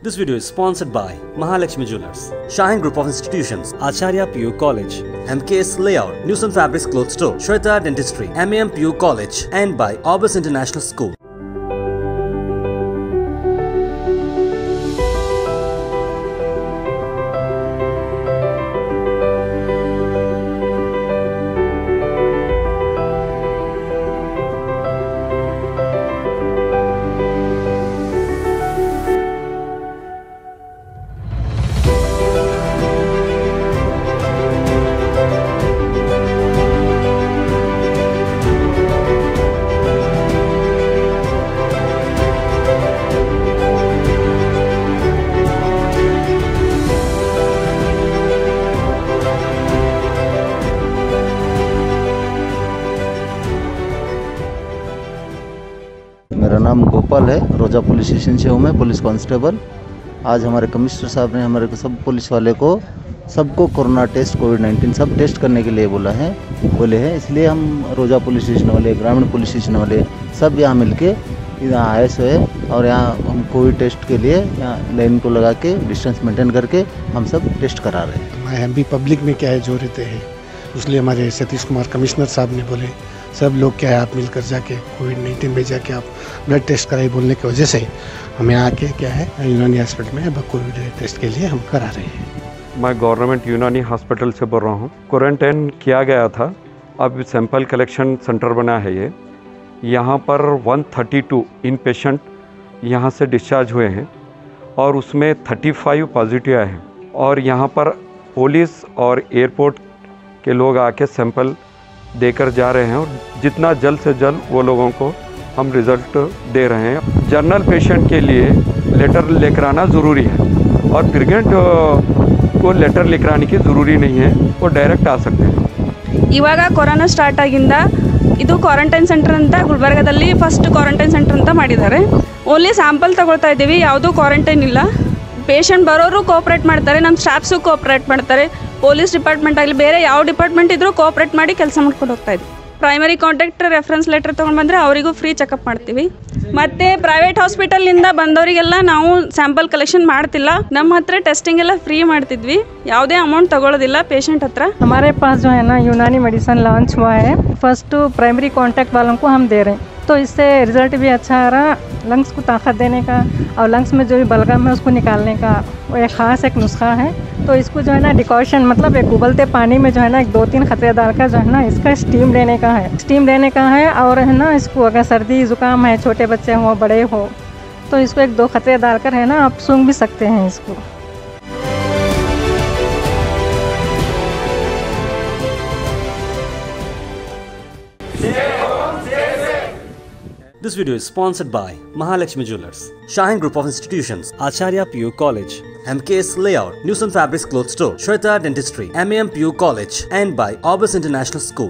This video is sponsored by Mahalakshmi Jewelers, Shine Group of Institutions, Acharya PU College, MKS Layout, Newsom Fabrics Clothes Store, Shweta Dentistry, MAM PU College, and by Orbis International School. नाम गोपाल है। रोजा police station से हूँ मैं, police constable. आज हमारे commissioner साहब ने हमारे को सब पुलिस वाले को, सबको कोरोना टेस्ट कोविड नाइन्टीन सब टेस्ट करने के लिए बोला है, बोले हैं। इसलिए हम रोजा पुलिस स्टेशन वाले, ग्रामीण पुलिस स्टेशन वाले सब यहाँ मिलके यहाँ आए सो है और यहाँ हम कोविड टेस्ट के लिए यहाँ लाइन को लगा के, डिस्टेंस मेंटेन करके हम सब टेस्ट करा रहे हैं। हम भी पब्लिक में क्या है जो रहते हैं इसलिए हमारे सतीश कुमार कमिश्नर साहब ने बोले सब लोग क्या है, आप मिलकर जाके कोविड नाइन्टीन में जाके आप ब्लड टेस्ट कराए बोलने की वजह से हमें आके क्या है, यूनानी हॉस्पिटल में अब कोविड टेस्ट के लिए हम करा रहे हैं। मैं गवर्नमेंट यूनानी हॉस्पिटल से बोल रहा हूँ। क्वारंटाइन किया गया था। अब सैंपल कलेक्शन सेंटर बना है ये। यहाँ पर 132 इन पेशेंट यहाँ से डिस्चार्ज हुए हैं और उसमें 35 पॉजिटिव आए हैं। और यहाँ पर पुलिस और एयरपोर्ट के लोग आके सैंपल देकर जा रहे हैं और जितना जल्द से जल्द वो लोगों को हम रिज़ल्ट दे रहे हैं जर्नल पेशेंट के लिए लेटर लेकर आना ज़रूरी है और प्रेगनेंट को लेटर लेकर आने की ज़रूरी नहीं है वो डायरेक्ट आ सकते हैं ಇವಾಗ ಕೊರೋನಾ ಸ್ಟಾರ್ಟ್ ಆಗಿಂದ ಇದು ಕ್ವಾರಂಟೈನ್ ಸೆಂಟರ್ ಅಂತ ಗುಲ್ಬರ್ಗದಲ್ಲಿ ಫಸ್ಟ್ ಕ್ವಾರಂಟೈನ್ ಸೆಂಟರ್ ಅಂತ ಮಾಡಿದ್ದಾರೆ ಓನ್ಲಿ ಸ್ಯಾಂಪಲ್ ತಗೊಳ್ತಾ ಇದ್ದೀವಿ ಯಾವುದೂ ಕ್ವಾರಂಟೈನ್ ಇಲ್ಲ ಪೇಷಂಟ್ ಬರೋರು ಕೋಪ್ರೇಟ್ ಮಾಡ್ತಾರೆ ನಮ್ಮ ಸ್ಟಾಫ್ಸು ಕೋಪ್ರೇಟ್ ಮಾಡ್ತಾರೆ ಪೊಲೀಸ್ ಡಿಪಾರ್ಟ್ಮೆಂಟ್ ಆಗಲಿ ಬೇರೆ ಯಾವ ಡಿಪಾರ್ಟ್ಮೆಂಟ್ ಇದ್ರೂ ಕೋಪ್ರೇಟ್ ಮಾಡಿ ಕೆಲಸ ಮಾಡ್ಕೊಂಡು ಹೋಗ್ತಾ ಇದ್ವಿ ಪ್ರೈಮರಿ ಕಾಂಟ್ಯಾಕ್ಟ್ ರೆಫರೆನ್ಸ್ ಲೆಟರ್ ತೊಗೊಂಡು ಬಂದರೆ ಅವರಿಗೂ ಫ್ರೀ ಚೆಕಪ್ ಮಾಡ್ತೀವಿ ಮತ್ತು ಪ್ರೈವೇಟ್ ಹಾಸ್ಪಿಟಲಿಂದ ಬಂದವರಿಗೆಲ್ಲ ನಾವು ಸ್ಯಾಂಪಲ್ ಕಲೆಕ್ಷನ್ ಮಾಡ್ತಿಲ್ಲ ನಮ್ಮ ಹತ್ರ ಟೆಸ್ಟಿಂಗ್ ಎಲ್ಲ ಫ್ರೀ ಮಾಡ್ತಿದ್ವಿ ಯಾವುದೇ ಅಮೌಂಟ್ ತಗೊಳ್ಳೋದಿಲ್ಲ ಪೇಷಂಟ್ ಹತ್ರ हमारे पास जो है ना यूनानी मेडिसन लॉन्च हुआ है फर्स्ट प्राइमरी कांटेक्ट वालों को हम दे रहे हैं तो इससे रिज़ल्ट भी अच्छा आ रहा लंग्स को ताकत देने का और लंग्स में जो भी बलगम है उसको निकालने का, वो एक ख़ास एक नुस्खा है। तो इसको जो है ना डिकॉशन मतलब एक उबलते पानी में जो है ना एक दो तीन खतरे डाल का जो है ना इसका स्टीम लेने का है। स्टीम लेने का है और है ना इसको अगर सर्दी, ज़ुकाम है, छोटे बच्चे हों, बड़े हो तो इसको एक दो खतरे डालकर है ना आप सूंघ भी सकते हैं इसको। This video is sponsored by Mahalakshmi Jewelers, Shine Group of Institutions, Acharya PU College, MKS Layout, Newsom Fabrics Clothes Store, Shweta Dentistry, MAM PU College, and by Orbis International School.